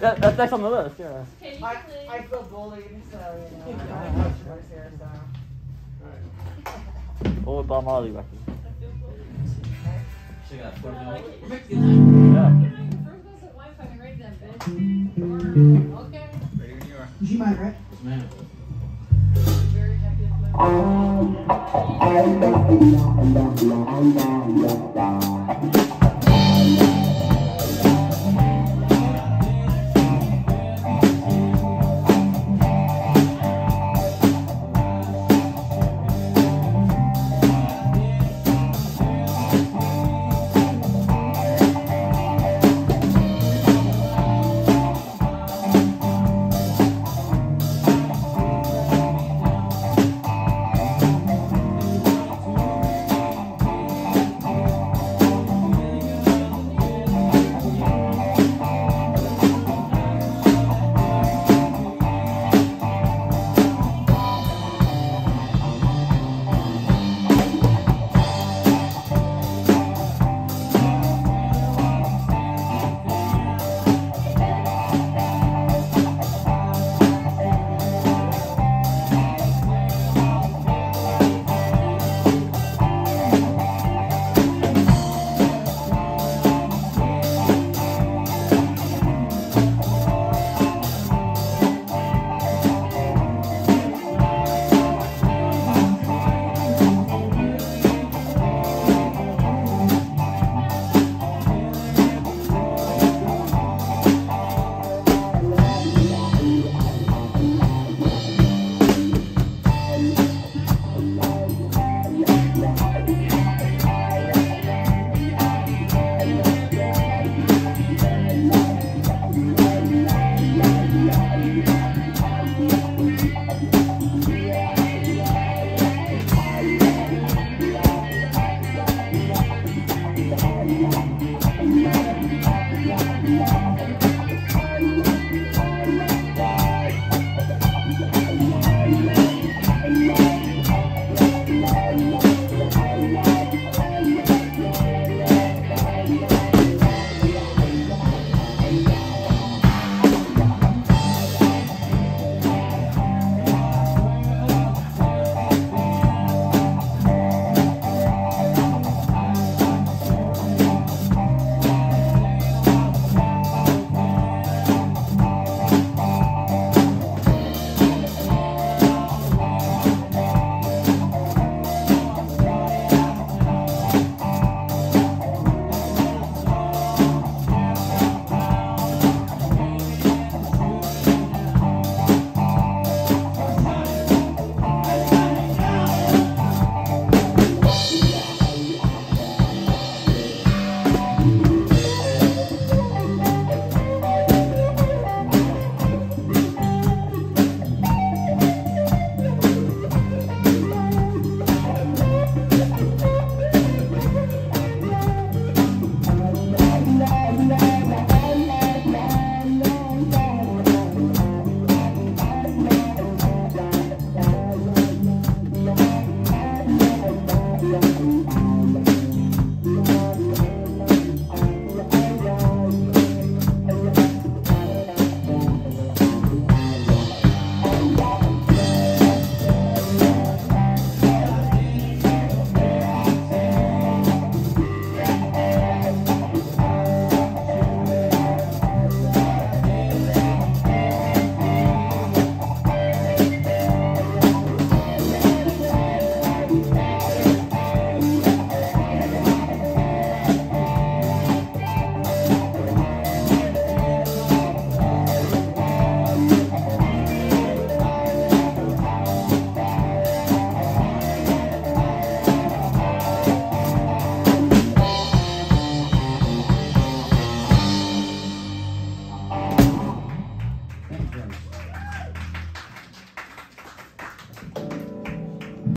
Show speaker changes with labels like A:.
A: That, that, that's on the list, yeah.
B: I. I feel bullied, so, you know, I don't have much here, so.
A: Or Bob Marley record.
C: Put
D: can-
C: Make.
A: Yeah.
D: Okay.
C: Ready when you are.
B: You mind, right?
C: Yes, ma'am.
D: Very happy.
E: Thank you.